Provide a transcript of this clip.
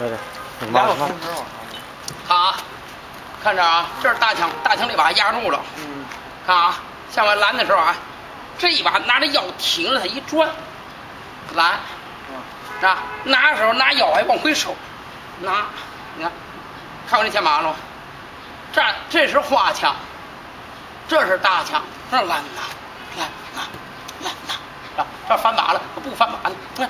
来对，两。看啊，看着啊，这是大枪，大枪这把压住了。嗯。看啊，下回拦的时候啊，这一把拿着腰停了，他一转，拦。是吧？拿的时候拿腰还往回收，拿，你看，看我这枪麻了吗？这这是花枪，这是大枪，这拦呐，拦呐，拦呐，这翻把了，不翻把呢？